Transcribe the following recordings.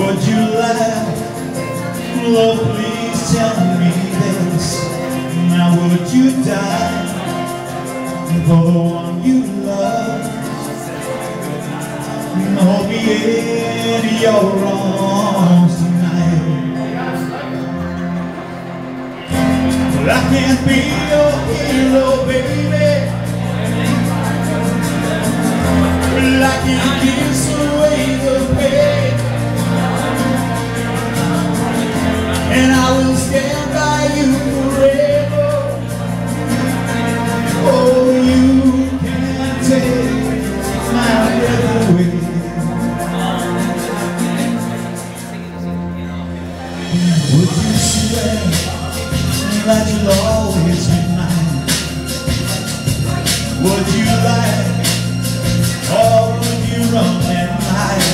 Would you laugh? Love, please tell me this. Now would you die for the one you love? Hold me in your arms tonight. Well, I can't be your hero, baby. Would you swear that you'll always be mine? Would you lie or would you run at night?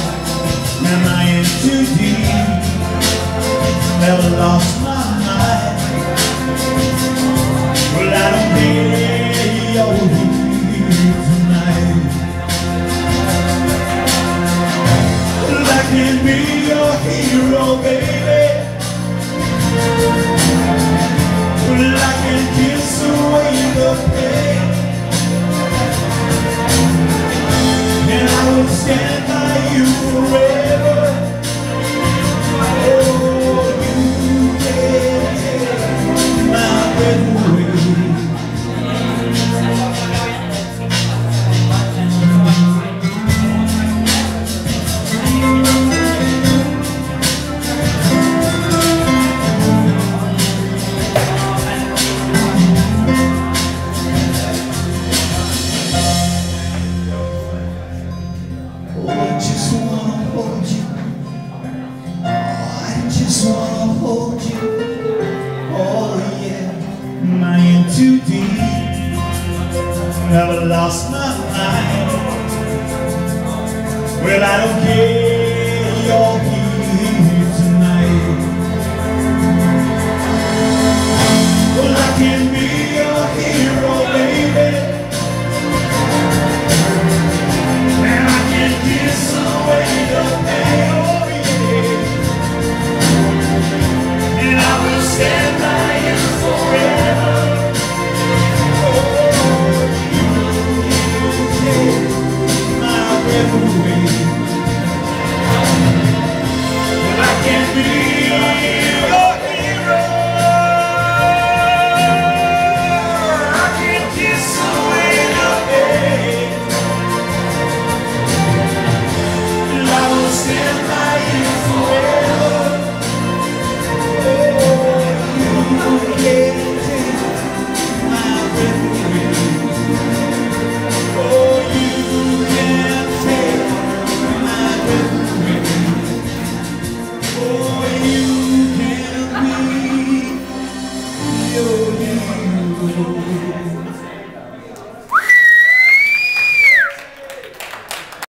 Am I in too deep? Never lost my mind. Well, I don't care you're here tonight. Well, I can be your hero, my Never lost my mind. Well, I don't care. You're hero.